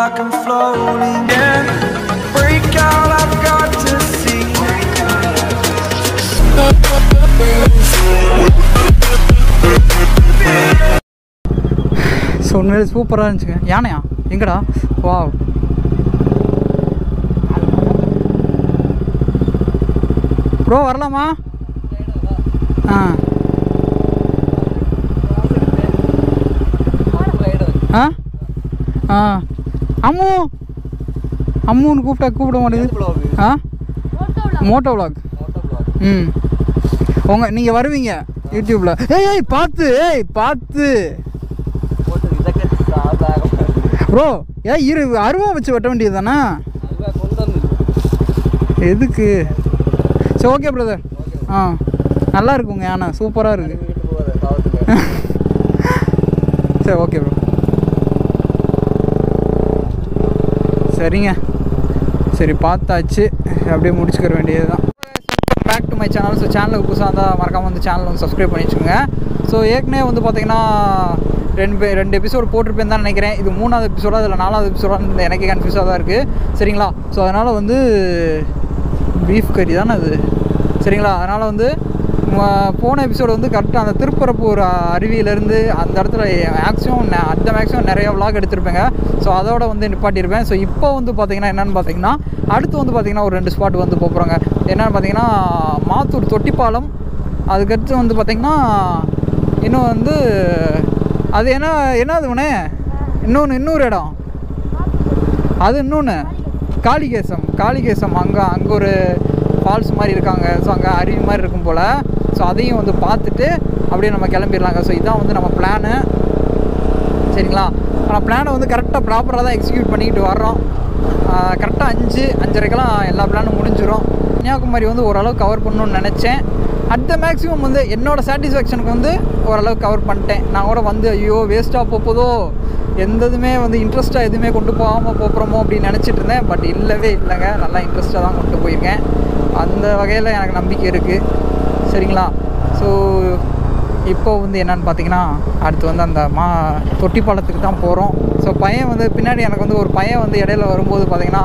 like I'm floating. Yeah, break out, I've got to see. So உண்மையிலே சூப்பராக இருந்துச்சுங்க யானையா எங்கடா வா ப்ரோ வரலாமா ஆ ஆ ஆ அம்மு. அம்முன்னு கூப்பிட்டா கூப்பிட மாட்டேங்குது. ஆ? Moto vlog. ம். உங்க நீங்கள் வருவீங்க யூடியூப்பில் ஏய் ஏய் பார்த்து ஏய் பார்த்து. ப்ரோ ஏன் இரு அருவா வச்சு வெட்ட வேண்டியது தானே எதுக்கு? சரி ஓகே பிரதர் ஆ. நல்லா இருக்குங்க யானை. சூப்பராக இருக்கு. சரி ஓகே ப்ரோ சரிங்க. சரி பார்த்தாச்சு. அப்படியே முடிச்சுக்கிற வேண்டியது தான் back to my channel so சேனலுக்கு புதுசாக இருந்தால் மறக்காமல் வந்து சேனல் வந்து சப்ஸ்கிரைப் பண்ணி வச்சுக்கோங்க. ஸோ ஏற்கனவே வந்து பார்த்தீங்கன்னா ரெண்டு ரெண்டு எபிசோடு போட்டிருப்பேன் தான் நினைக்கிறேன். இது மூணாவது எபிசோடாக இதில் நாலாவது எபிசோடாக எனக்கே கன்ஃபியூஸாக தான் இருக்குது சரிங்களா? ஸோ அதனால் வந்து பீஃப் கறி தானே அது? சரிங்களா? அதனால் வந்து போன எபிசோடு வந்து கரெக்டாக அந்த திருப்பரப்பூர் அருவியிலேருந்து அந்த இடத்துல மேக்ஸிமம் அந்த மேக்ஸிமம் நிறைய விளாக் எடுத்திருப்பேங்க. ஸோ அதோட வந்து நிப்பாட்டியிருப்பேன் ஸோ இப்போ வந்து பார்த்திங்கன்னா என்னென்னு பார்த்தீங்கன்னா அடுத்து வந்து பார்த்திங்கன்னா ஒரு ரெண்டு ஸ்பாட் வந்து போகிறோங்க என்னென்னு பார்த்தீங்கன்னா மாத்தூர் தொட்டிப்பாலம். அதுக்கடுத்து வந்து பார்த்திங்கன்னா இன்னும் வந்து அது என்ன என்னது உனே? இன்னொன்று இன்னொரு இடம். அது இன்னொன்று காளிகேசம். காளிகேசம். அங்கே அங்கே ஒரு ஃபால்ஸ் மாதிரி இருக்காங்க. ஸோ அங்கே அருவி மாதிரி இருக்கும் போல். ஸோ அதையும் வந்து பார்த்துட்டு அப்படியே நம்ம கிளம்பிடலாங்க. ஸோ இதான் வந்து நம்ம பிளானு சரிங்களா? ஆனால் பிளானை வந்து கரெக்டாக ப்ராப்பராக தான் எக்ஸிக்யூட் பண்ணிக்கிட்டு வர்றோம். கரெக்டாக அஞ்சு அஞ்சரைக்கெல்லாம் எல்லா பிளானும் முடிஞ்சிடும் கன்னியாகுமரி வந்து ஓரளவு கவர் பண்ணணும்னு நினச்சேன். அட் த மேக்ஸிமம் வந்து என்னோட சாட்டிஸ்ஃபேக்ஷனுக்கு வந்து ஓரளவு கவர் பண்ணிட்டேன். நான் கூட வந்து ஐயோ வேஸ்ட்டாக போகுதோ? எந்த இதுவுமே வந்து இன்ட்ரெஸ்ட்டாக எதுவுமே கொண்டு போகாமல் போகிறோமோ? அப்படின்னு நினச்சிட்டு இருந்தேன். பட் இல்லவே இல்லைங்க. நல்லா இன்ட்ரெஸ்ட்டாக தான் கொண்டு போயிருக்கேன். அந்த வகையில் எனக்கு நம்பிக்கை இருக்குது சரிங்களா? ஸோ இப்போ வந்து என்னன்னு பார்த்தீங்கன்னா அடுத்து வந்து அந்த மா தொட்டி பாலத்துக்கு தான் போகிறோம் ஸோ பையன் வந்து பின்னாடி எனக்கு வந்து ஒரு பையன் வந்து இடையில வரும்போது பார்த்தீங்கன்னா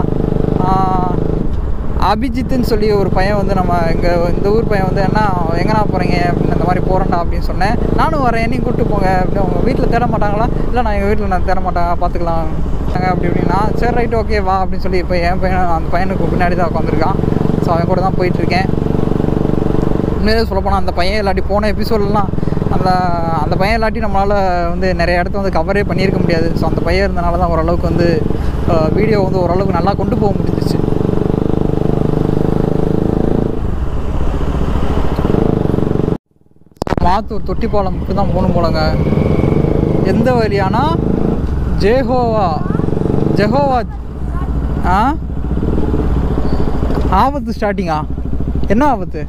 அபிஜித்துன்னு சொல்லி ஒரு பையன் வந்து நம்ம இங்கே இந்த ஊர் பையன் வந்து என்ன எங்கேண்ணா போகிறீங்க அப்படின்னு அந்த மாதிரி போகிறேன்டா அப்படின்னு சொன்னேன். நானும் வரேன். என்னையும் கூப்பிட்டு போங்க. அப்படின்னு அவங்க வீட்டில் தேட மாட்டாங்களா? இல்லை நான் எங்கள் வீட்டில் நான் தேட மாட்டேன். பார்த்துக்கலாம் நாங்கள் அப்படி இப்படின்னா சரி ரைட் ஓகே வா அப்படின்னு சொல்லி இப்போ என் பையன் அந்த பையனுக்கு பின்னாடி தான் உட்காந்துருக்கான். ஸோ அவன் கூட தான் போயிட்டுருக்கேன் உண்மையிலே சொல்லப்போனால் அந்த பையன் இல்லாட்டி போன எபிசோட்லாம் அந்த அந்த பையன் இல்லாட்டி நம்மளால் வந்து நிறைய இடத்த வந்து கவரே பண்ணியிருக்க முடியாது. ஸோ அந்த பையன் இருந்தனால தான் ஓரளவுக்கு வந்து வீடியோ வந்து ஓரளவுக்கு நல்லா கொண்டு போக முடிஞ்சிச்சு. மாத்தூர் தொட்டிப்பாலமுக்கு தான் போகணும் போலங்க. எந்த வழியானா ஜெஹோவா ஜெஹோவா ஆ? ஆபத்து ஸ்டார்டிங்கா என்ன ஆபத்து?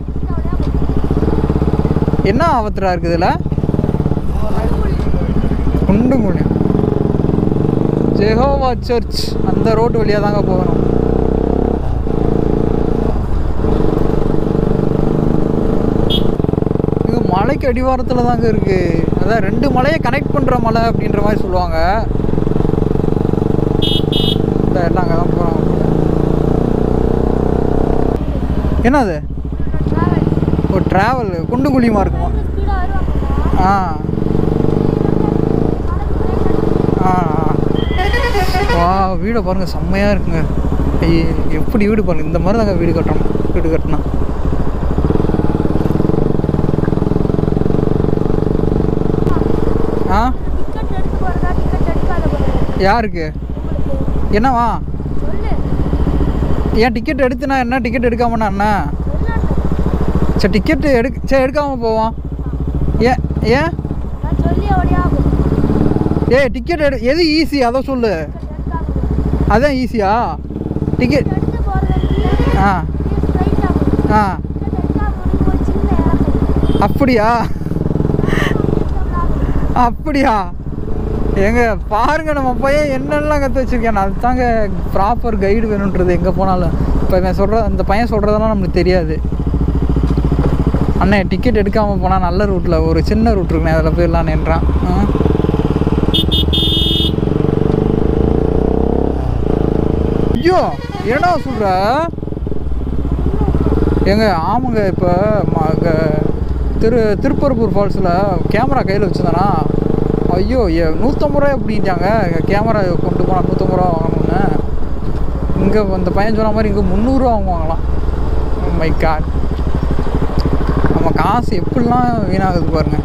என்ன ஆபத்துடா இருக்குது இதில்? Kundumudi Jehovah church. அந்த ரோட்டு வழியாக தாங்க போகணும். இது மலைக்கு அடிவாரத்தில் தாங்க இருக்குது அதான் ரெண்டு மலையை கனெக்ட் பண்ணுற மலை அப்படின்ற மாதிரி சொல்லுவாங்க. இந்த எல்லாம் அங்கே தான் போகிறோம் என்னது? ஒரு ட்ராவல் குண்டு குழியுமா இருக்குமா? ஆ. ஆ. வா வீடை பாருங்கள் செம்மையாக இருக்குங்க. ஐயே எப்படி வீடு பாருங்கள் இந்த மாதிரி தாங்க வீடு கட்டணும் வீடு கட்டணும் ஆ? யாருக்கு? என்னவா? ஏன் டிக்கெட் எடுத்துனா என்ன? டிக்கெட் எடுக்காமண்ணா என்ன? சரி டிக்கெட்டு எடுக்க சரி எடுக்காமல் போவோம். ஏன் ஏன் ஏய் டிக்கெட் எடு எது ஈஸி அதை சொல்லு. அதான் ஈஸியா டிக்கெட் ஆ. ஆ அப்படியா? அப்படியா எங்க பாருங்க நம்ம பையன் என்னெல்லாம் கற்று வச்சிருக்கேன். அதுதாங்க ப்ராப்பர் கைடு வேணுன்றது. எங்கே போனாலும். இப்போ இவன் சொல்கிற அந்த பையன் சொல்கிறதெல்லாம் நம்மளுக்கு தெரியாது. அண்ணே டிக்கெட் எடுக்காமல் போனால் நல்ல ரூட்டில் ஒரு சின்ன ரூட் இருக்குண்ணே அதில் போயிடலாம் நின்றான். ஐயோ என்னடா சொல்கிற ஏங்க ஆமாங்க இப்போ திரு திருப்பரப்பூர் ஃபால்ஸில் கேமரா கையில் வச்சுருந்தானா ஐயோ ஏ நூற்றம்பது ரூபா அப்படின்ட்டாங்க. கேமரா கொண்டு போனால் நூற்றம்பது ரூபா வாங்கணும்னு. இங்கே அந்த பையன் சொன்ன மாதிரி இங்கே முந்நூறுரூவா வாங்குவாங்களாம். Oh மை காட் நம்ம காசு எப்படிலாம் வீணாகுது பாருங்க.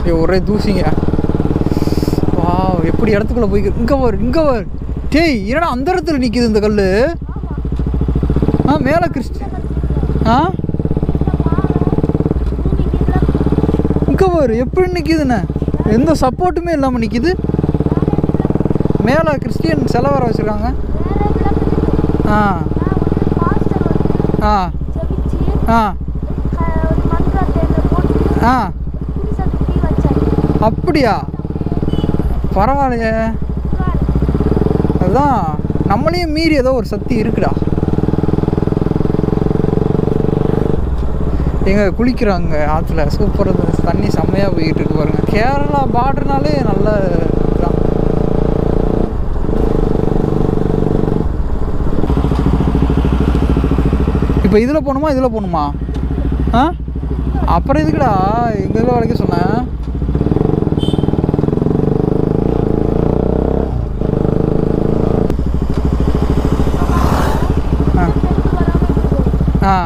ஐயோ ஒரே தூசிங்க. வா எப்படி இடத்துக்குள்ளே போய் இங்கே வரும் இங்கே வரு டேய் என்னடா அந்த இடத்துல நிற்கிது இந்த கல் ஆ மேலே கிறிஸ்டி ஆ? இங்கே வரு எப்படி நிற்கிதுண்ணே எந்த சப்போர்ட்டுமே இல்லாமல் நிற்கிது மேலே கிறிஸ்டியன் சிலை வர வச்சுருக்காங்க. ஆ. ஆ. ஆ. ஆ. அப்படியா? பரவாயில்லையே. அதுதான் நம்மளையும் மீறி ஏதோ ஒரு சக்தி இருக்குடா. எங்க குளிக்கிறாங்க ஆற்றுல சூப்பர். தண்ணி செம்மையாக போய்கிட்டு இருக்கு பாருங்க. கேரளா பார்டர்னாலே நல்ல இதுதான் இப்போ இதில் போகணுமா? இதில் போகணுமா? ஆ? அப்புறம் எதுக்குடா? எங்கள் இதில் வரைக்கும் சொன்னேன். ஆ.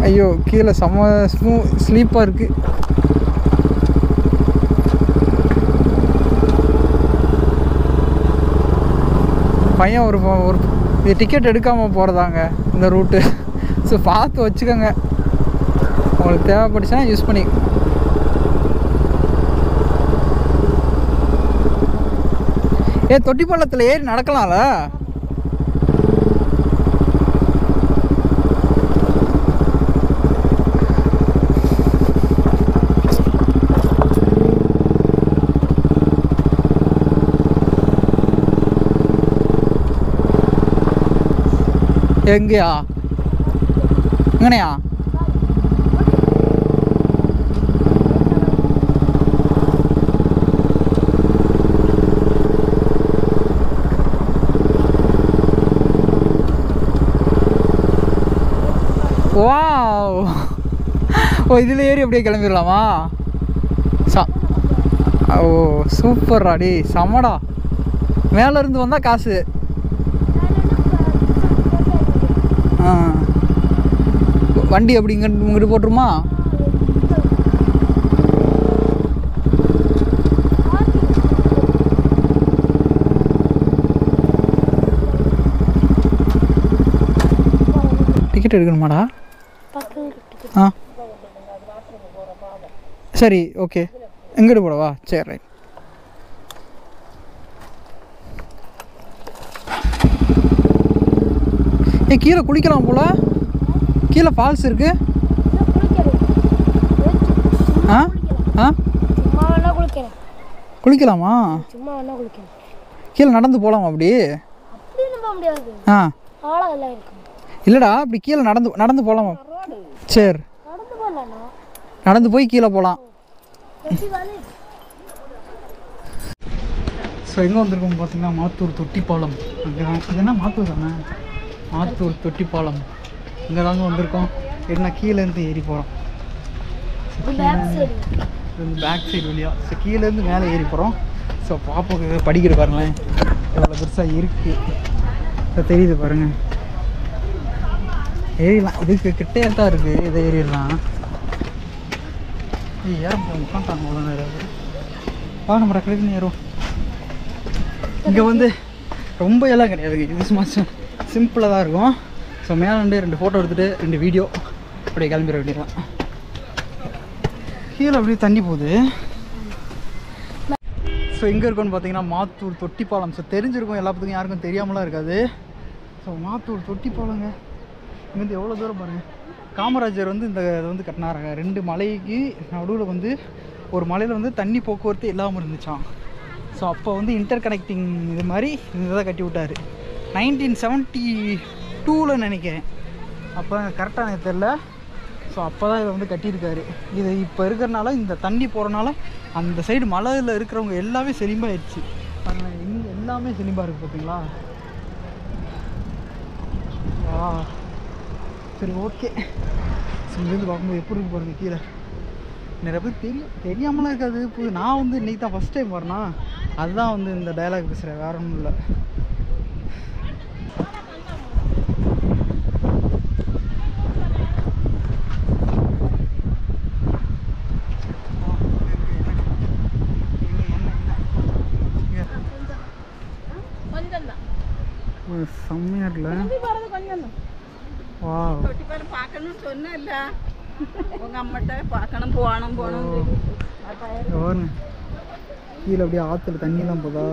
ஐயோ கீழே செம்ம ஸ்மூ ஸ்லீப்பாக இருக்குது பையன் ஒரு ஒரு டிக்கெட் எடுக்காமல் போகிறதாங்க இந்த ரூட்டு. ஸோ பார்த்து வச்சுக்கோங்க. உங்களுக்கு தேவைப்பட்டுச்சுன்னா யூஸ் பண்ணி. ஏ தொட்டி பள்ளத்தில் ஏறி நடக்கலாம்ல? எங்கேயா? അങ്ങനെയാ வாவ். ஓ இதில் ஏறி அப்படியே கிளம்பிடலாமா சா ஓ சூப்பர்ரா டி செமடா மேலே இருந்து வந்தால் காசு ஆ வண்டி அப்படி இங்கே இங்கிட்டு போட்டுருமா? டிக்கெட் எடுக்கணுமாடா? ஆ. சரி ஓகே எங்கிட்டு போடவா? சரி ரைட் ஏ கீழே குளிக்கலாம் போல. கீழே ஃபால்ஸ் இருக்கு. ஆ? ஆ? குளிக்கலாமா? கீழே நடந்து போகலாமா அப்படி? ஆ. இல்லைடா அப்படி கீழே நடந்து நடந்து போகலாமா சரி. நடந்து போய் கீழே போகலாம் ஸோ எங்கே வந்திருக்கோம் பார்த்தீங்கன்னா மாத்தூர் தொட்டிப்பாலம். அங்கே அது என்ன மாத்தூர் தானே? மாத்தூர் தொட்டிப்பாலம். இங்கே தாங்க வந்திருக்கோம். என்ன கீழேருந்து ஏறி போகிறோம் பேக் சைடு இது பேக் சைடு வழியா. ஸோ கீழேருந்து மேலே ஏறி போகிறோம் ஸோ பாப்பாக்கு படிக்கிற பாருங்களேன். எவ்வளோ பெருசாக இருக்குது தெரியுது பாருங்க. ஏறிடலாம். இதுக்கு கிட்டையாக தான் இருக்குது இதை ஏறிடலாம். ஏற உட்காந்துட்டாங்க அவ்வளோ நேரம்? வா நம்ம டக்குனு ஏறுவோம். இங்கே வந்து ரொம்ப எல்லாம் கிடையாது இது சும்மா சிம்பிளாக தான் இருக்கும். ஸோ மேலே ரெண்டு ரெண்டு ஃபோட்டோ எடுத்துகிட்டு ரெண்டு வீடியோ அப்படியே கிளம்பிட வேண்டியதான் கீழே அப்படியே தண்ணி போகுது. ஸோ எங்கே இருக்கோன்னு பார்த்தீங்கன்னா மாத்தூர் தொட்டிப்பாலம். ஸோ தெரிஞ்சிருக்கும் எல்லா பற்றியும் யாருக்கும் தெரியாமலாம் இருக்காது. ஸோ மாத்தூர் தொட்டிப்பாலங்க. இங்கேருந்து எவ்வளோ தூரம் பாருங்கள் காமராஜர் வந்து இந்த இதை வந்து கட்டினாராங்க. ரெண்டு மலைக்கு நடுவில் வந்து ஒரு மலையில் வந்து தண்ணி போக்குவரத்து இல்லாமல் இருந்துச்சாம். ஸோ அப்போ வந்து இன்டர் கனெக்டிங் இது மாதிரி இதை கட்டி விட்டார். நைன்டீன் செவன்ட்டி டூவில் நினைக்கிறேன். அப்போ கரெக்டாக எனக்கு தெரில ஸோ அப்போ தான் இதை வந்து கட்டியிருக்காரு. இது இப்போ இருக்கிறனால இந்த தண்ணி போகிறனால அந்த சைடு மலையில் இருக்கிறவங்க எல்லாமே செலிம்பாயிடுச்சு பாருங்க இங்கே எல்லாமே செலிம்பாக இருக்குது பார்த்தீங்களா ஆ சரி ஓகே இங்கேருந்து பார்க்கும்போது எப்படி இருக்கு பாருங்க கீழே. நிறைய பேர் தெரியும் தெரியாமலாம் இருக்காது. புது நான் வந்து இன்னைக்கு தான் ஃபஸ்ட் டைம் வரேனா அதுதான் வந்து இந்த டயலாக் பேசுகிறேன் வேற ஒன்றும் இல்லை கொஞ்சம் தான் செம்மையா இருக்குல்ல தொட்டி பேர் பார்க்கணும்னு சொன்னேன்ல. உங்க அம்மாட்ட பார்க்கணும் போகணும் போகணும் பாருங்க கீழே அப்படியே ஆற்றுல தண்ணியெல்லாம் போதா?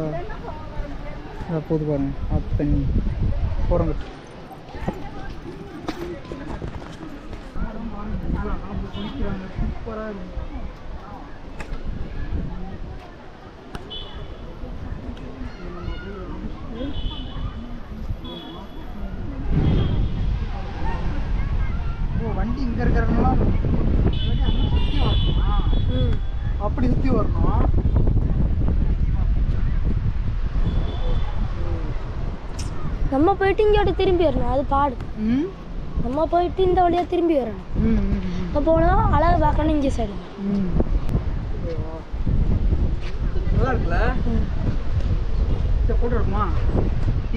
போகுது பாருங்க ஆற்று தண்ணி. போகிறோங்க சூப்பராக இருக்கு ஓ வண்டி இங்கே இருக்கிறவங்களாம் சுற்றி வரணுமா? அப்படி சுற்றி வரணும்? நம்ம போயிட்டு இங்கே அப்படி திரும்பி வரணும் அது பாடு. நம்ம போயிட்டு இந்த வழியாக திரும்பி வரணும். அப்போ போனால் அழகு பார்க்கணும் இங்கே சைடு ம். நல்லா இருக்குல்ல? சரி ஃபோட்டோ எடுக்குமா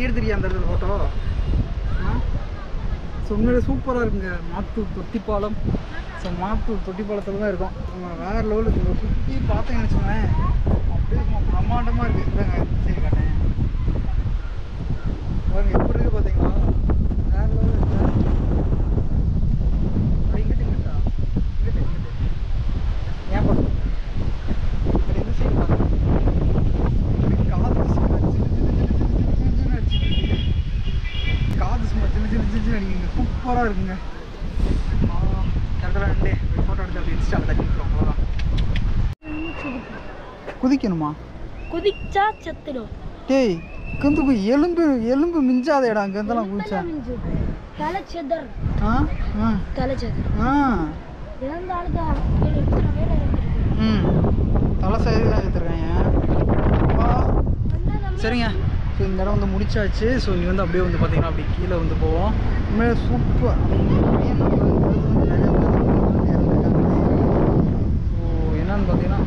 எடுத்துறியா அந்த இடத்துல ஃபோட்டோ ஸோ உண்மையிலே சூப்பராக இருக்குங்க. மாத்தூர் தொட்டிப்பாலம். ஸோ மாத்தூர் தொட்டிப்பாலத்தில் தான் இருக்கோம். நம்ம வேறு லெவலுக்கு சுற்றி பார்த்தீங்கன்னு வச்சுக்கோங்களேன். அப்படியே பிரம்மாண்டமாக இருக்குது சரி காட்டேன் பாருங்க எப்படி இருக்குது பார்த்தீங்களா வேறு லெவலில் இருக்கு அப்படி இங்கிட்டு இங்கிட்டா இங்கிட்டு இங்கிட்டு ஏன் பண்ணுறோம் அப்படி இந்த சைடு பாருங்க காது சும்மா ஜிலு ஜிலு ஜிலு ஜிலு ஜிலு ஜிலுன்னு அடிச்சிட்டு இருக்கு. காது சும்மா ஜிலு ஜிலு ஜிலு ஜிலு அடிக்குங்க சூப்பராக இருக்குங்க கரெக்டாக ரெண்டு ஃபோட்டோ எடுத்து அப்படி இன்ஸ்டாவில் தட்டி விட்டுருவோம் அவ்வளோதான் குதிக்கணுமா குதிச்சா செத்துடும் டேய் போய் எலும்பு எலும்பு மிஞ்சாத இடம் அங்கேருந்தெல்லாம் குதிச்சா தலை செதர் ஆ ஆ. தலை செதர் ஆ. ம். தலை தான் எடுத்துருக்காங்க சரிங்க. ஸோ இந்த இடம் வந்து முடிச்சாச்சு. ஸோ நீ வந்து அப்படியே வந்து பார்த்தீங்கன்னா அப்படி கீழே வந்து போவோம். உண்மையிலே சூப்பர் ஸோ என்னன்னு பார்த்தீங்கன்னா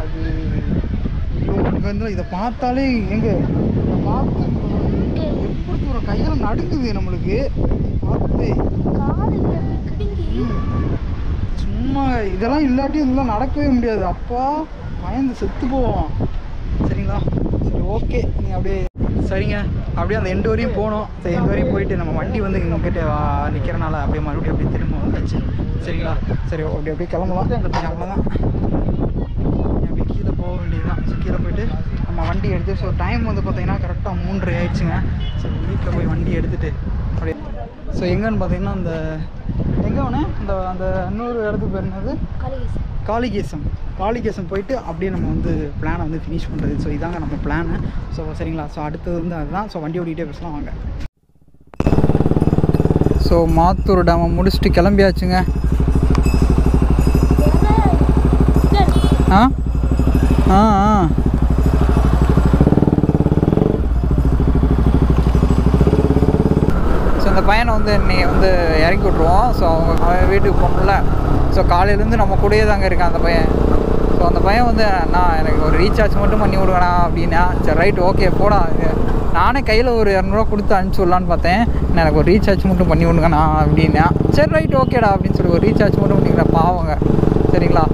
அது இதை பார்த்தாலே எங்க? இதை பார்த்து எப்படி தூரம் கையெல்லாம் நடுங்குது நம்மளுக்கு? பார்த்து. சும்மா இதெல்லாம் இல்லாட்டி இதெல்லாம் நடக்கவே முடியாது. அப்பா பயந்து செத்து போவோம் சரிங்களா? சரி ஓகே. நீ அப்படியே சரிங்க. அப்படியே அந்த எண்டு வரையும் போனோம் சரி எண்டு வரையும் போயிட்டு நம்ம வண்டி வந்து இங்கிட்ட நிற்கிறனால அப்படியே மறுபடியும் அப்படியே திரும்ப வந்தாச்சு சரிங்களா? சரி அப்படி அப்படியே கிளம்பலாம். சரி, அவ்வளோதான் அப்படியே கீழே போக வேண்டியதுதான் ஸோ கீழே போயிட்டு நம்ம வண்டி எடுத்து ஸோ டைம் வந்து பார்த்தீங்கன்னா கரெக்டாக மூன்றரை ஆயிடுச்சுங்க. ஸோ வீட்டில் போய் வண்டி எடுத்துட்டு அப்படியே ஸோ எங்கன்னு பார்த்தீங்கன்னா அந்த எங்கே வேணே இந்த அந்த இன்னொரு இடத்துக்கு பேர் என்னது? காளிகேசம் காளிகேசம் போயிட்டு அப்படியே நம்ம வந்து பிளானை வந்து ஃபினிஷ் பண்ணுறது ஸோ இதாங்க நம்ம பிளானு ஸோ சரிங்களா? ஸோ அடுத்தது வந்து அதுதான். ஸோ வண்டி ஓடிட்டே பேசலாம் வாங்க. ஸோ மாத்தூர் டேமை முடிச்சுட்டு கிளம்பியாச்சுங்க. ஆ? ஆ ஆ ஸோ இந்த பையனை வந்து இன்னைக்கு வந்து இறக்கி விட்ருவோம் ஸோ அவங்க அவன் வீட்டுக்கு போகணும்ல. ஸோ காலையிலேருந்து நம்ம கூடயே தாங்க இருக்கான் அந்த பையன். ஸோ அந்த பையன் வந்து நான் எனக்கு ஒரு ரீசார்ஜ் மட்டும் பண்ணி விடுவேணா அப்படின்னா சரி ரைட் ஓகே போடா. நானே கையில் ஒரு இரநூறுவா கொடுத்து அனுப்பிச்சி விடலான்னு பார்த்தேன். நான் எனக்கு ஒரு ரீசார்ஜ் மட்டும் பண்ணி விடுங்கண்ணா அப்படின்னா சரி ரைட் ஓகேடா அப்படின்னு சொல்லி ஒரு ரீசார்ஜ் மட்டும் பண்ணிக்கிறா பாவங்க. சரிங்களா?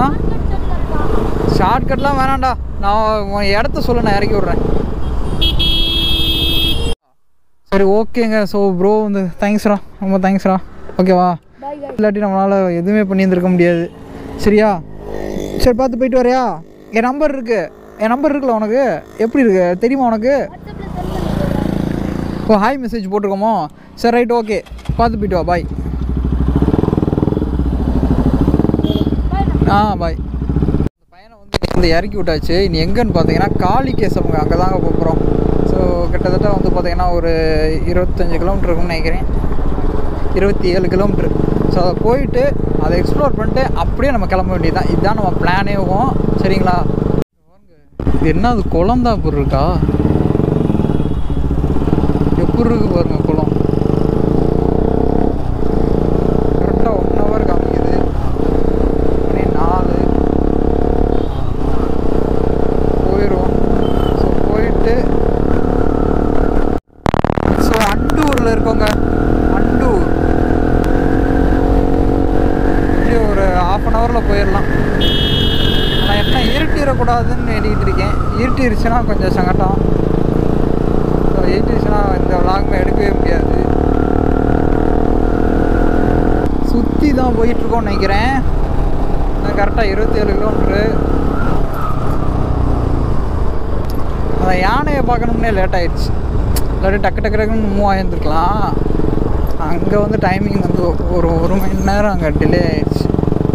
ஆ? ஷார்ட்கட்லாம் வேணாம்டா. நான் உன் இடத்த சொல்ல நான் இறக்கி விட்றேன். சரி ஓகேங்க. ஸோ ப்ரோ வந்து தேங்க்ஸ்ரா ரொம்ப தேங்க்ஸ்ரா ஓகேவா இல்லாட்டி நம்மளால் எதுவுமே பண்ணியிருந்திருக்க முடியாது. சரியா? சரி பார்த்து போயிட்டு வரையா? என் நம்பர் இருக்கு. என் நம்பர் இருக்குல்ல உனக்கு? எப்படி இருக்கு? தெரியுமா உனக்கு? ஓ ஹாய் மெசேஜ் போட்டிருக்கோமோ? சரி ரைட் ஓகே பார்த்து போயிட்டு வா. பாய் ஆ பாய் பையனை வந்து இறக்கி விட்டாச்சு. இனி எங்கன்னு பார்த்தீங்கன்னா காளிகேசவங்க அங்கே தாங்க போகிறோம் கிட்டத்தட்ட வந்து பார்த்திங்கன்னா ஒரு இருபத்தஞ்சு கிலோமீட்டருக்குன்னு நினைக்கிறேன். இருபத்தி ஏழு கிலோமீட்ரு ஸோ அதை போயிட்டு அதை எக்ஸ்ப்ளோர் பண்ணிட்டு அப்படியே நம்ம கிளம்ப வேண்டியதுதான். இதுதான் நம்ம பிளானேவும் சரிங்களா? என்ன அது குழந்தா பொருள் இருக்கா? எப்படி இருக்கு பாருங்க குளம் கரெக்டாக ஒன் ஹவர் காமிக்குது மணி நாலு போயிடுவோம் ஸோ போயிட்டு ஸோ அண்டூரில் இருக்கோங்க அண்டூர் இப்படி ஒரு ஆஃப் அன் ஹவரில் போயிடலாம் நான் என்ன இருட்டிடக்கூடாதுன்னு எண்ணிக்கிட்டு இருக்கேன். இருட்டிருச்சுன்னா கொஞ்சம் சங்கட்டம் ஸோ இருட்டிருச்சுன்னா இந்த விளாக்மே எடுக்கவே முடியாது. சுற்றி தான் போயிட்டுருக்கோம்னு நினைக்கிறேன். நான் கரெக்டாக இருபத்தேழு கிலோமீட்ரு அந்த யானையை பார்க்கணும்னே லேட் ஆயிடுச்சு. இல்லாட்டி டக்கு டக்கு டக்குன்னு மூவ் ஆகியிருந்துருக்கலாம் அங்கே வந்து டைமிங் வந்து ஒரு ஒரு மணி நேரம் அங்கே டிலே ஆயிடுச்சு.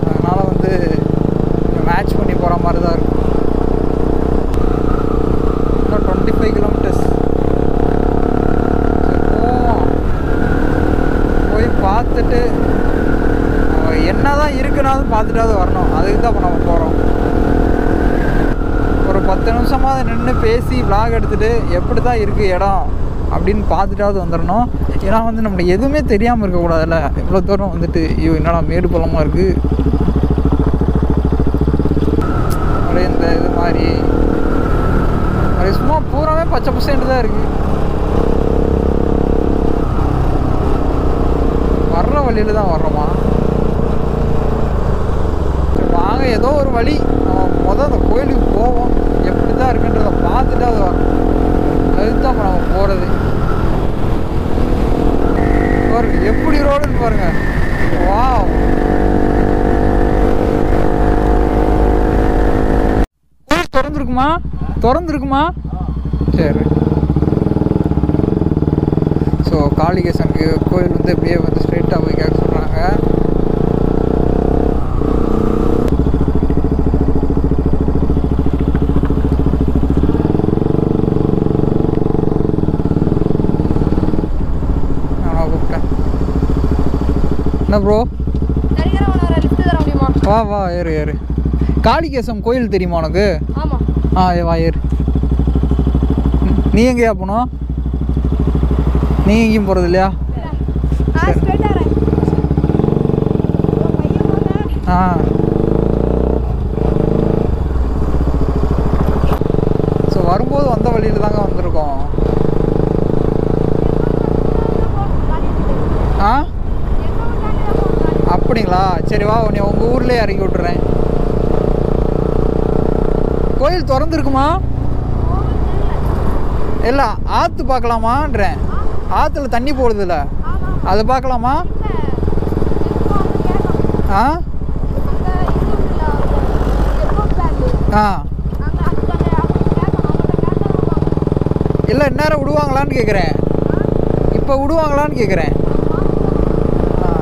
அதனால் வந்து மேட்ச் பண்ணி போகிற மாதிரி தான் இருக்கும் டுவெண்ட்டி ஃபைவ் கிலோமீட்டர்ஸ் போய் பார்த்துட்டு என்ன தான் இருக்குனாலும் பார்த்துட்டாவது வரணும். அதுக்கு தான் இப்போ நம்ம போகிறோம் ஒரு பத்து நிமிஷமாவது நின்று பேசி விளாக் எடுத்துகிட்டு எப்படி தான் இருக்குது இடம்? அப்படின்னு பார்த்துட்டாவது வந்துடணும். ஏன்னா வந்து நம்மளுக்கு எதுவுமே தெரியாமல் இருக்கக்கூடாதுல்ல. இவ்வளோ தூரம் வந்துட்டு ஐயோ என்னடா மேடு பள்ளமாக இருக்குது அப்படியே இந்த இது மாதிரி. சும்மா பூராமே பச்சை பசேன்ட்டு தான் இருக்குது வர்ற வழியில் தான் வர்றோமா? சரி, வாங்க ஏதோ ஒரு வழி. நம்ம முதல் அந்த கோயிலுக்கு போவோம். எப்படி தான் இருக்குன்றத பார்த்துட்டு அதை அதுதான் இப்போ நம்ம போகிறது பாருங்க எப்படி ரோடுன்னு பாருங்க. வாவ். திறந்துருக்குமா? திறந்துருக்குமா? சரி. ஸோ காளிகேசனுக்கு கோயில் வந்து அப்படியே வந்து என்ன ப்ரோ வா வா ஏறு ஏறு. காளிகேசம் கோயில் தெரியுமா உனக்கு? ஆமா. ஆ ஏ, வா ஏறு. நீ எங்கேயா போனோம் நீ எங்கேயும் போகிறது இல்லையா? ஆ ஸ்ட்ரைட்டா வரேன் பையன் வாங்க ஆ ஸோ வரும்போது வந்த வழியில் தாங்க வந்திருக்கோம் ஆ அப்படிங்களா சரி வா உன்னை உங்கள் ஊர்லேயே இறக்கி விட்டுறேன் காலேஜ் திறந்துருக்குமா? இல்லை ஆற்று பார்க்கலாமான்றேன். ஆற்றுல தண்ணி போடுதுல்ல அது பார்க்கலாமா? ஆ? ஆ. இல்லை இந்நேரம் விடுவாங்களான்னு கேட்குறேன் இப்போ விடுவாங்களான்னு கேட்குறேன் ஆ.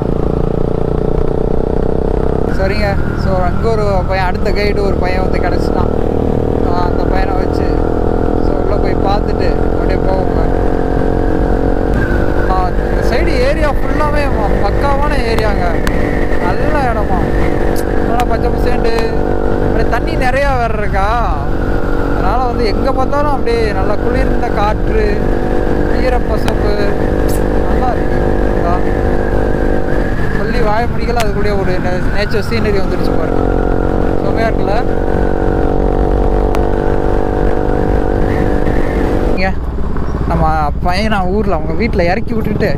சரிங்க. ஸோ அங்கே ஒரு பையன் அடுத்த கைடு ஒரு பையன் வந்து கிடச்சிட்டான். பயணம் வச்சு ஸோ உள்ளே போய் பார்த்துட்டு அப்படியே போவோங்க ஆ, இந்த சைடு ஏரியா ஃபுல்லாகவே பக்காவான ஏரியாங்க. நல்ல இடமா. நல்லா பச்சை பசேண்டு. அப்படியே தண்ணி நிறையா வேற இருக்கா? அதனால் வந்து எங்கே பார்த்தாலும் அப்படியே நல்லா குளிர்ந்த காற்று ஈரப்பசப்பு நல்லா இருக்கு. சொல்லி வாய முடிக்கல அது கூட ஒரு நேச்சர் சீனரி வந்துருச்சு பாருங்க. செம்மையாக இருக்குல்ல இங்க நம்ம பையனை ஊரில் அவங்க வீட்டில் இறக்கி விட்டுட்டு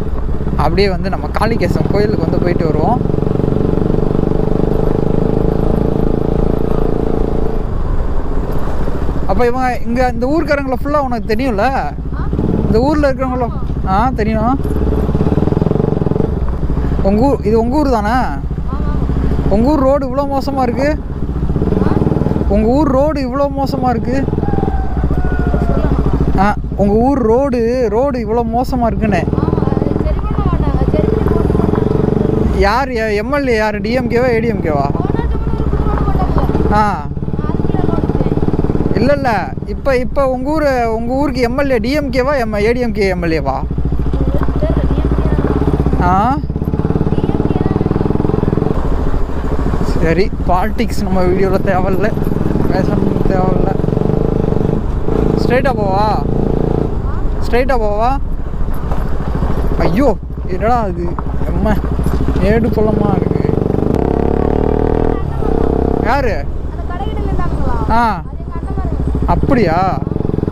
அப்படியே வந்து நம்ம காளிகேசம் கோயிலுக்கு வந்து போயிட்டு வருவோம். அப்போ இவங்க இங்கே இந்த ஊருக்காரங்களை ஃபுல்லாக உனக்கு தெரியும்ல? இந்த ஊரில் இருக்கிறவங்கள ஆ தெரியும். உங்கள் ஊர் இது உங்கள் ஊர் தானே? உங்கள் ஊர் ரோடு இவ்வளோ மோசமாக இருக்குது உங்கள் ஊர் ரோடு இவ்வளோ மோசமாக இருக்குது உங்கள் ஊர் ரோடு ரோடு இவ்வளோ மோசமாக இருக்குன்னு. யார் எம்எல்ஏ யார்? டிஎம்கேவா ஏடிஎம்கேவா ஆ. இல்லை இல்லை. இப்போ இப்போ உங்கள் ஊர் உங்கள் ஊருக்கு எம்எல்ஏ டிஎம்கேவா எம் ஏடிஎம்கே எம்எல்ஏவா ஆ. சரி பாலிடிக்ஸ் நம்ம வீடியோவில் தேவையில்ல. பேசணும் தேவையில்ல. ஸ்ட்ரைட்டாக போவா? ஸ்ட்ரைட்டாக போவா? ஐயோ என்னடா அது அம்மா ஏடு பள்ளமா இருக்கு. யாரு? ஆ. அப்படியா?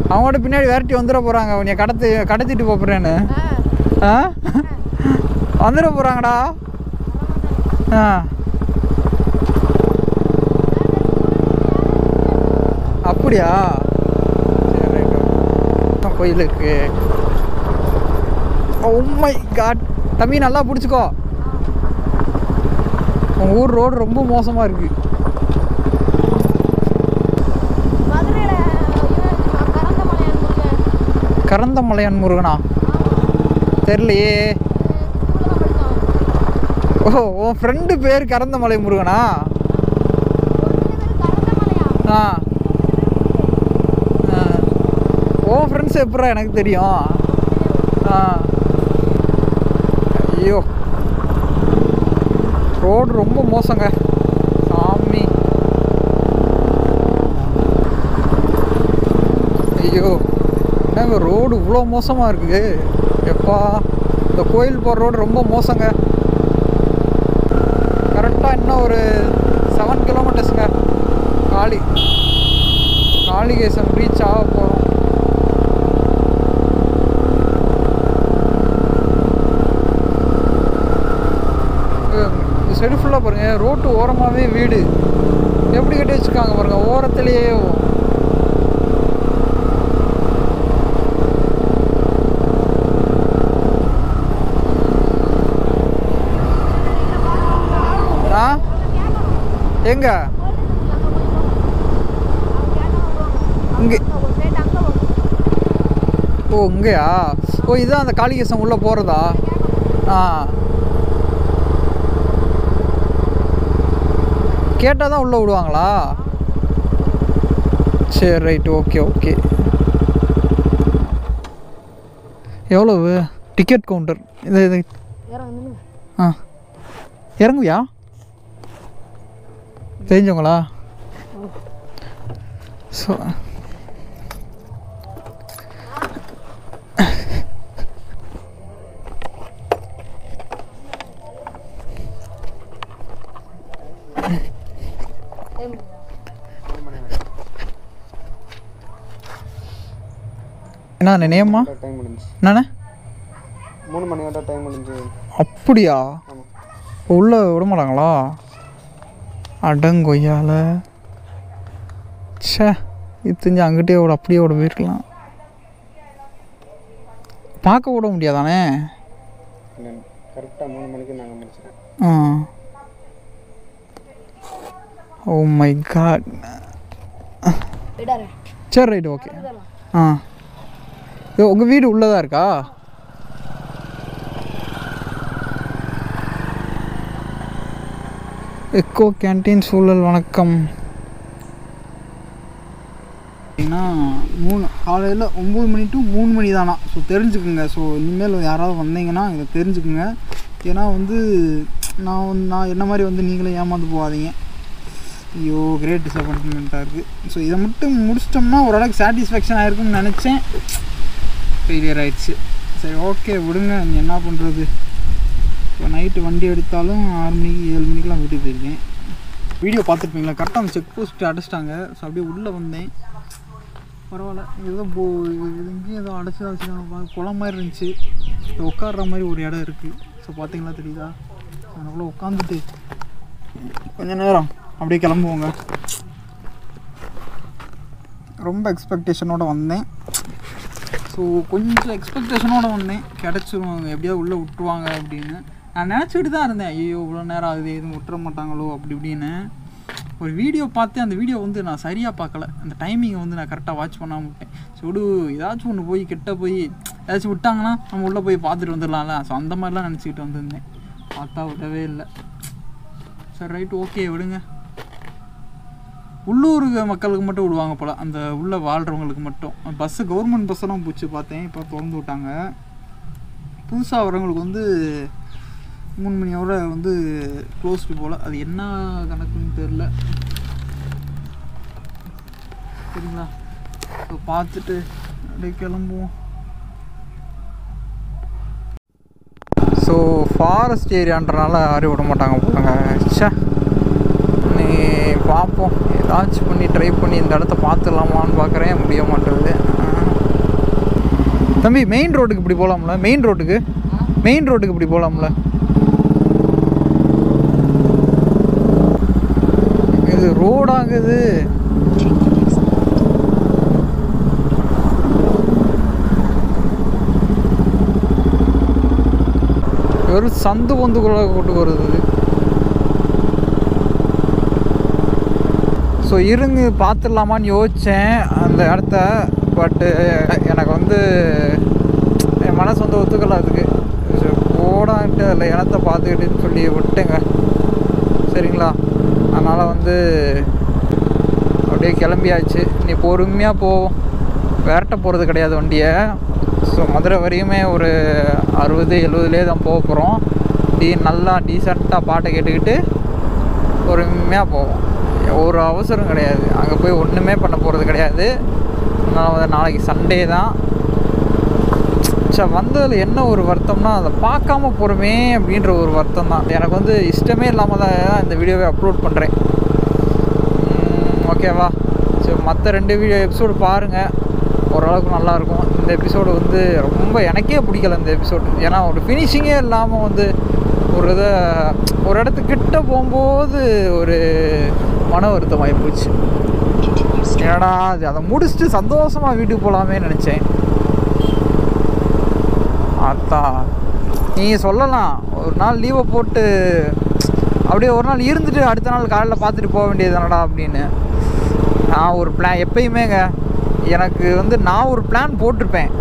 அவங்கள்ட்ட பின்னாடி விரட்டி வந்துட போகிறாங்க உன்னை கடத்தி கடத்திட்டு போகிறேன்னு ஆ. வந்துட போகிறாங்கடா ஆ. அப்படியா? கோயிலுக்கு. உண்மை காட் தம்பி நல்லா பிடிச்சிக்கோ. உங்கள் ஊர் ரோடு ரொம்ப மோசமாக இருக்குது கரந்த மலையான் முருகனா. படிச்சான் ஓ உன் ஃப்ரெண்டு பேர் கரந்த மலை முருகனா? ஆ. ஓ ஃப்ரெண்ட்ஸ் எப்படா எனக்கு தெரியும்? ஆ. ஐயோ. ரோடு ரொம்ப மோசங்க. சாமி. ஐயோ. என்னங்க ரோடு இவ்வளோ மோசமாக இருக்குது? எப்பா. இந்த கோயில் போகிற ரோடு ரொம்ப மோசங்க. கரெக்டாக இன்னும் ஒரு செவன் கிலோமீட்டர்ஸுங்க காளி. காளிகேசன் ரீச் ஆக போகிறோம் இந்த சைடு ஃபுல்லாக பாருங்கள் ரோட்டு ஓரமாகவே வீடு. எப்படி கட்டி வச்சுருக்காங்க பாருங்கள் ஓரத்துலேயே ஆ? எங்க? இங்கே. ஓ இங்கேயா? ஓ இதுதான் அந்த காளிகேசன் உள்ளே போகிறதா ஆ. கேட்டால் தான் உள்ளே விடுவாங்களா? சரி ரைட்டு ஓகே ஓகே எவ்வளவு? டிக்கெட் கவுண்டர் இது இது. ஆ. இறங்குவியா? தெரிஞ்சவங்களா? ஸோ என்ன நேம்மா என்னண்ணே? மூணு மணி வரை டைம் முடிஞ்சு அப்படியா? உள்ள விட மாட்டாங்களா அடங்கொய்யால. ச்சே இது தெரிஞ்சு அங்கிட்டே விட அப்படியே விட போயிருக்கலாம். பார்க்க விட முடியாதானே? கரெக்டாக மூணு மணிக்கு நாங்கள் முடிச்சிட்டோம். ஆ. ஓ மை காட் சரி ரைட் ஓகே ஆ. ஐயோ உங்கள் வீடு உள்ளதாக இருக்கா? எக்கோ கேன்டீன் சூழல் வணக்கம். ஏன்னா மூணு காலையில் ஒம்பது மணி டு மூணு மணி தானா? ஸோ தெரிஞ்சுக்குங்க. ஸோ இனிமேல் யாராவது வந்தீங்கன்னா இதை தெரிஞ்சுக்குங்க. ஏன்னா வந்து நான் வந்து நான் என்ன மாதிரி வந்து நீங்களே ஏமாந்து போகாதீங்க. ஐயோ கிரேட் டிசப்பாயின்மெண்ட்டாக இருக்குது ஸோ இதை மட்டும் முடிச்சிட்டோம்னா ஓரளவுக்கு சாட்டிஸ்ஃபேக்ஷன் ஆகிருக்குன்னு நினச்சேன். ஃபெயிலியர் ஆகிடுச்சு சரி ஓகே விடுங்க. நீ என்ன பண்ணுறது இப்போ நைட்டு வண்டி எடுத்தாலும் ஆறு மணிக்கு ஏழு மணிக்கெலாம் வீட்டுக்கு போயிருக்கேன். வீடியோ பார்த்துருப்பீங்களா? கரெக்டாக அந்த செக் போஸ்ட்டு அடைச்சிட்டாங்க. ஸோ அப்படியே உள்ளே வந்தேன். பரவாயில்ல. ஏதோ போ எங்கேயும் இங்கேயும் ஏதோ அடைச்சி அடைச்சிட்டாங்க குளம் மாதிரி இருந்துச்சு. இப்போ உட்கார்ற மாதிரி ஒரு இடம் இருக்குது ஸோ பார்த்தீங்களா தெரியுதா? அதுக்குள்ளே உட்காந்துட்டு கொஞ்ச நேரம் அப்படியே கிளம்புவோங்க. ரொம்ப எக்ஸ்பெக்டேஷனோடு வந்தேன். ஸோ கொஞ்சம் எக்ஸ்பெக்டேஷனோட வந்தேன். கிடச்சிரும் எப்படியாவது உள்ளே விட்டுருவாங்க அப்படின்னு. நான் நினச்சிக்கிட்டு தான் இருந்தேன். ஐயோ இவ்வளோ நேரம் ஆகுது. எதுவும் விட்டுற மாட்டாங்களோ அப்படி இப்படின்னு. ஒரு வீடியோ பார்த்து அந்த வீடியோ வந்து நான் சரியாக பார்க்கல. அந்த டைமிங்கை வந்து நான் கரெக்டாக வாட்ச் பண்ணாமல் விட்டேன். சுடு ஏதாச்சும் ஒன்று போய் கிட்ட போய் ஏதாச்சும் விட்டாங்கன்னா நம்ம உள்ளே போய் பார்த்துட்டு வந்துடலாம்ல. ஸோ அந்த மாதிரிலாம் நினச்சிக்கிட்டு வந்திருந்தேன். பார்த்தா விடவே இல்லை. சரி ரைட் ஓகே விடுங்க. உள்ளூர் மக்களுக்கு மட்டும் விடுவாங்க போல. அந்த உள்ளே வாழ்கிறவங்களுக்கு மட்டும். பஸ்ஸு கவர்மெண்ட் பஸ்ஸெல்லாம் பிடிச்சி பார்த்தேன். இப்போ திறந்து விட்டாங்க. புதுசாக வரவங்களுக்கு வந்து மூணு மணியோட வந்து க்ளோஸ்டு போல். அது என்ன கணக்குன்னு தெரில சரிங்களா? இப்போ பார்த்துட்டு அப்படியே கிளம்புவோம். ஸோ ஃபாரஸ்ட் ஏரியான்றனால யாரும் விட மாட்டாங்க போட்டாங்க ச்சே. பார்ப்போம். ஏதாச்சும் பண்ணி ட்ரை பண்ணி இந்த இடத்த பார்த்துடலாமான்னு பார்க்குறேன். முடிய மாட்டேங்குது. தம்பி மெயின் ரோட்டுக்கு இப்படி போகலாம்ல மெயின் ரோட்டுக்கு மெயின் ரோட்டுக்கு இப்படி போகலாம்ல இது ரோடாகுது வெறும் சந்து பொந்துக்குள்ள கொண்டு வருது ஸோ இருங்க பார்த்துடலாமான்னு யோசித்தேன் அந்த இடத்த பட்டு எனக்கு வந்து என் மனசு வந்து ஒத்துக்கல அதுக்கு. சரி, போடான்ட்டு அதில் இடத்த பார்த்துக்கிட்டுன்னு சொல்லி விட்டேங்க. சரிங்களா? அதனால் வந்து அப்படியே கிளம்பியாச்சு. நீ பொறுமையாக போவோம் விரட்ட போகிறது கிடையாது வண்டியை. ஸோ மதுரை வரையுமே ஒரு அறுபது எழுபதுலேயே தான் போக போகிறோம் டீ நல்லா டீசெண்டாக பாட்டை கேட்டுக்கிட்டு பொறுமையாக போவோம். ஒரு அவசரம் கிடையாது. அங்கே போய் ஒன்றுமே பண்ண போகிறது கிடையாது. நான் வந்து நாளைக்கு சண்டே தான். சரி வந்ததில் என்ன ஒரு வருத்தம்னா அதை பார்க்காம போகிறோமே அப்படின்ற ஒரு வருத்தம் தான். எனக்கு வந்து இஷ்டமே இல்லாமல் தான் இந்த வீடியோவை அப்லோட் பண்ணுறேன் ஓகேவா சரி மற்ற ரெண்டு வீடியோ எபிசோடு பாருங்கள் ஓரளவுக்கு நல்லாயிருக்கும் இந்த எபிசோடு வந்து ரொம்ப எனக்கே பிடிக்கல இந்த எபிசோடு ஏன்னா ஒரு ஃபினிஷிங்கே இல்லாமல் வந்து ஒரு இதை ஒரு இடத்துக்கிட்ட போகும்போது ஒரு மன வருத்தம் ஆகிப்போச்சு ஏடா அது அதை முடிச்சுட்டு சந்தோஷமாக வீட்டுக்கு போகலாமே நினச்சேன். அத்தா நீ சொல்லலாம் ஒரு நாள் லீவை போட்டு அப்படியே ஒரு நாள் இருந்துட்டு அடுத்த நாள் காலையில் பார்த்துட்டு போக வேண்டியது தானடா அப்படின்னு. நான் ஒரு பிளான் எப்பயுமேங்க எனக்கு வந்து நான் ஒரு பிளான் போட்டிருப்பேன்.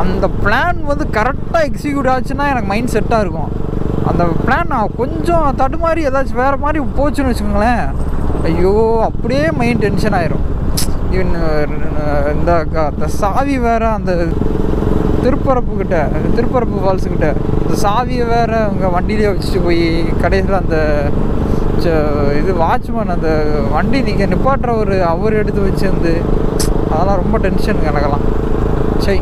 அந்த பிளான் வந்து கரெக்டாக எக்ஸிக்யூட் ஆச்சுன்னா எனக்கு மைண்ட் செட்டாக இருக்கும். அந்த பிளான் நான் கொஞ்சம் தடுமாறி ஏதாச்சும் வேறு மாதிரி போச்சுன்னு வச்சுக்கோங்களேன். ஐயோ அப்படியே மைண்ட் டென்ஷன் ஆயிரும். இவன் இந்த க- சாவி வேறு அந்த திருப்பரப்பு கிட்ட திருப்பரப்பு ஃபால்ஸுக்கிட்ட இந்த சாவியை வேறு அவங்க வண்டியிலே வச்சுட்டு போய் கடைசியில் அந்த ச- இது வாட்ச்மேன் அந்த வண்டி நீங்கள் நிப்பாட்டுற ஒரு அவர் எடுத்து வச்சிருந்து அதெல்லாம் ரொம்ப டென்ஷன் எனக்கெல்லாம். சரி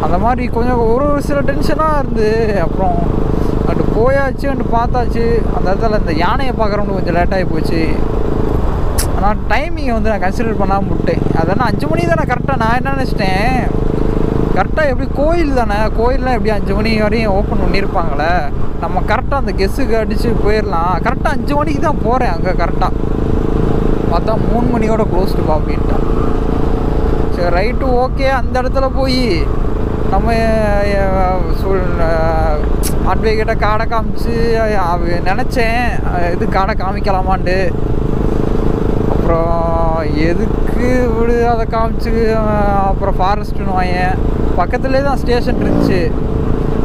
அந்த மாதிரி கொஞ்சம் ஒரு ஒரு சில டென்ஷனாக இருந்து அப்புறம் போயாச்சுன்னு போயாச்சு பார்த்தாச்சு. அந்த இடத்துல இந்த யானையை பார்க்குறவங்க கொஞ்சம் லேட்டாகி போச்சு. ஆனால் டைமிங்கை வந்து நான் கன்சிடர் பண்ணாமல் விட்டேன். அதெல்லாம் அஞ்சு மணி தானே கரெக்டாக நான் என்ன நினச்சிட்டேன்? கரெக்டாக எப்படி கோயில் தானே? கோயிலெலாம் எப்படி அஞ்சு மணி வரையும் ஓப்பன் பண்ணியிருப்பாங்களே? நம்ம கரெக்டாக அந்த கெஸ்ஸுக்கு அடித்து போயிடலாம் கரெக்டாக அஞ்சு மணிக்கு தான் போகிறேன் அங்கே கரெக்டாக பார்த்தா மூணு மணியோட க்ளோஸ்டுப்பா அப்படின்ட்டான். சரி ரைட்டு ஓகே அந்த இடத்துல போய். நம்ம அஹ், காடை காமிச்சு நினச்சேன். இது காடை காமிக்கலாமான்ட்டு. அப்புறம் எதுக்கு விடு அதை காமிச்சு அப்புறம் ஃபாரஸ்ட்டுன்னு வாயேன். பக்கத்துலேயே தான் ஸ்டேஷன் இருந்துச்சு.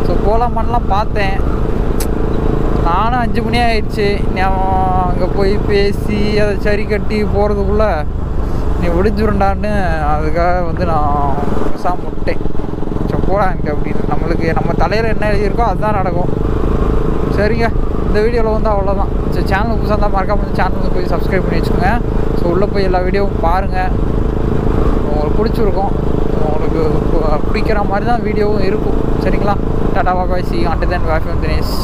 ஸோ போகலாமான்லாம் பார்த்தேன். நானும் அஞ்சு மணி ஆயிடுச்சு. நான் அங்கே போய் பேசி அதை சரி கட்டி போகிறதுக்குள்ளே நீ விடிஞ்சுருண்டான்னு அதுக்காக வந்து நான் பேசாமல் விட்டேன் அப்படின்னு. நம்மளுக்கு நம்ம தலையில் என்ன எழுதியிருக்கோ அதுதான் நடக்கும். சரிங்க. இந்த வீடியோவில் வந்து அவ்வளோதான் சரி சேனல் புதுசாக இருந்தால் மறக்காம சேனலுக்கு போய் சப்ஸ்கிரைப் பண்ணி வச்சுக்கோங்க. ஸோ உள்ளே போய் எல்லா வீடியோவும் பாருங்கள் உங்களுக்கு பிடிச்சிருக்கும். உங்களுக்கு பிடிக்கிற மாதிரி தான் வீடியோவும் இருக்கும். சரிங்களா? டாடா பாபாய் சி அண்டர் தென் வேஃபி தினேஷ்